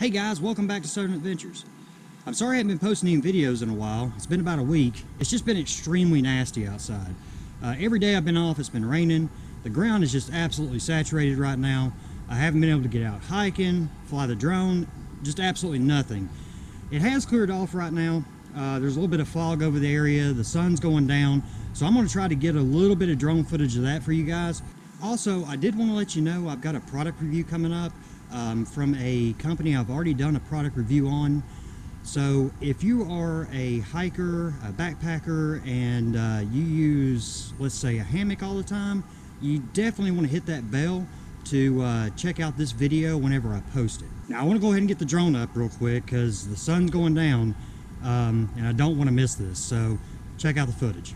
Hey guys, welcome back to Southern Adventures. I'm sorry I haven't been posting any videos in a while. It's been about a week. It's just been extremely nasty outside. Uh, every day I've been off, it's been raining. The ground is just absolutely saturated right now. I haven't been able to get out hiking, fly the drone, just absolutely nothing. It has cleared off right now. Uh, there's a little bit of fog over the area. The sun's going down. So I'm going to try to get a little bit of drone footage of that for you guys. Also, I did want to let you know I've got a product review coming up um, from a company I've already done a product review on. So if you are a hiker, a backpacker, and uh, you use, let's say, a hammock all the time, you definitely want to hit that bell to uh, check out this video whenever I post it. Now I want to go ahead and get the drone up real quick because the sun's going down um, and I don't want to miss this. So check out the footage.